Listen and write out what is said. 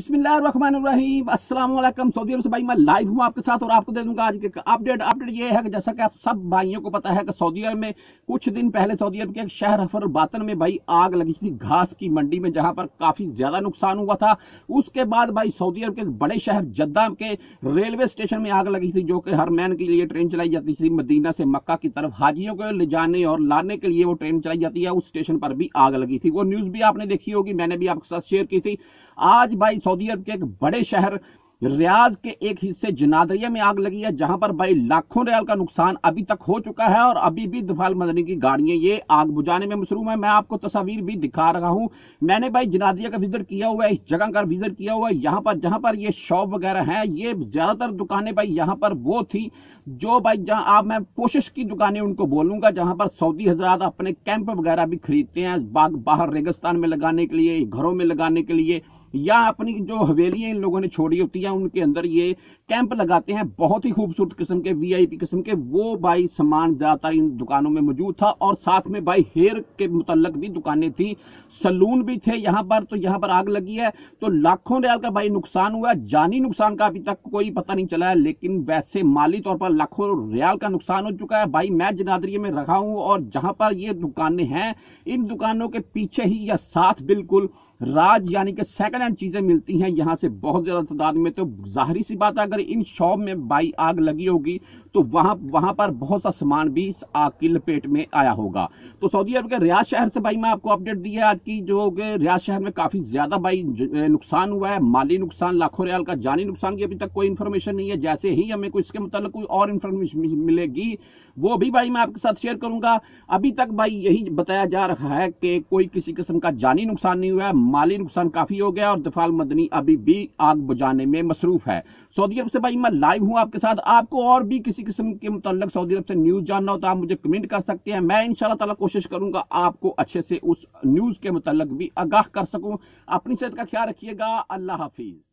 بسم اللہ الرحمن الرحیم۔ السلام علیکم۔ سعودی عرب سے بھائی میں لائیو ہوں آپ کے ساتھ اور آپ کو دے دوں گا آج کے اپڈیٹ اپڈیٹ یہ ہے کہ جیسا کہ آپ سب بھائیوں کو پتا ہے کہ سعودی عرب میں کچھ دن پہلے سعودی عرب کے ایک شہر حفر باطن میں بھائی آگ لگی تھی۔ گھاس کی منڈی میں جہاں پر کافی زیادہ نقصان ہوا تھا۔ اس کے بعد بھائی سعودی عرب کے بڑے شہر جدہ کے ریلوے اسٹیشن میں آگ لگی تھی جو کہ ہر مین کے لیے ٹرین چلائی جاتی تھی۔ مدینہ سے مکہ کی طرف حاجیوں کو لے جانے اور لانے کے لیے وہ ٹرین چلائی جاتی ہے۔ اس اسٹیشن پر بھی آگ لگی تھی۔ وہ نیوز بھی آپ نے دیکھی ہوگی، میں نے بھی آپ کے ساتھ شیئر کی تھی۔ آج بھائی سعودی عرب کے ایک بڑے شہر ریاض کے ایک حصے جنادریہ میں آگ لگی ہے، جہاں پر بھائی لاکھوں ریال کا نقصان ابھی تک ہو چکا ہے اور ابھی بھی دفال مدنی کی گاڑیاں یہ آگ بجانے میں مصروم ہے میں آپ کو تصاویر بھی دکھا رہا ہوں۔ میں نے بھائی جنادریہ کا وزٹ کیا ہوا ہے، اس جگہ کا وزٹ کیا ہوا ہے۔ یہاں پر، جہاں پر یہ شاپ وغیرہ ہیں، یہ زیادہ تر دکانیں بھائی یہاں پر وہ تھی جو بھائی جہاں آپ، میں کوشش کی دکانیں ان کو بولوں گا، جہاں پر سعودی حضرات اپنے کیمپ وغیرہ بھی خریدتے ہیں باہر ریگستان میں لگانے کے لیے، گھروں میں لگانے کے لیے۔ یا اپنی جو حویلیاں ان لوگوں نے چھوڑی ہوتی ہیں، ان کے اندر یہ کیمپ لگاتے ہیں، بہت ہی خوبصورت قسم کے وی آئی پی قسم کے، وہ بھائی سامان زیادہ تر ان دکانوں میں موجود تھا اور ساتھ میں بھائی ہیئر کے متعلق بھی دکانیں تھیں، سلون بھی تھے یہاں پر، تو یہاں پر آگ لگی ہے، تو لاکھوں ریال کا بھائی نقصان ہوا ہے جانی نقصان کا ابھی تک کوئی پتہ نہیں چلا ہے، لیکن ویسے مالی طور پر لاکھوں ریال کا نقصان ہو چکا ہے۔ بھائی میں جنادری میں رکھا ہوں اور جہاں پر یہ دکانیں ہیں، ان دکانوں کے پیچھے ہی یا ساتھ بالکل راج یعنی کہ سیکنڈ ہینڈ چیزیں ملتی ہیں۔ یہاں سے بہت زیادہ تعداد میں تو ظاہری سی بات ہے، اگر ان شاپ میں بائی آگ لگی ہوگی تو وہاں وہاں پر بہت سا سامان بھی اس آگ کی لپیٹ میں آیا ہوگا۔ تو سعودی عرب کے ریاض شہر سے بھائی میں آپ کو اپڈیٹ دی ہے، آج کی جو کہ ریاض شہر میں کافی زیادہ بھائی نقصان ہوا ہے، مالی نقصان، لاکھوں ریال کا جانی نقصان کی ابھی تک کوئی انفارمیشن نہیں ہے۔ جیسے ہی ہمیں کوئی اس کے متعلق کوئی اور انفارمیشن ملے گی، وہ بھی بھائی میں آپ کے ساتھ شیئر کروں گا۔ ابھی تک بھائی یہی بتایا جا رہا ہے کہ کوئی کسی قسم کا جانی نقصان نہیں ہوا ہے مالی نقصان کافی ہو گیا اور دفاع مدنی ابھی بھی آگ بجانے میں مصروف ہے۔ سعودی عرب سے بھائی، میں لائیو ہوں آپ کے ساتھ۔ آپ کو اور بھی کسی قسم کے متعلق سعودی عرب سے نیوز جاننا ہو تو آپ مجھے کمنٹ کر سکتے ہیں۔ میں انشاءاللہ تعالی کوشش کروں گا آپ کو اچھے سے اس نیوز کے متعلق بھی آگاہ کر سکوں۔ اپنی صحت کا خیال رکھیے گا۔ اللہ حافظ۔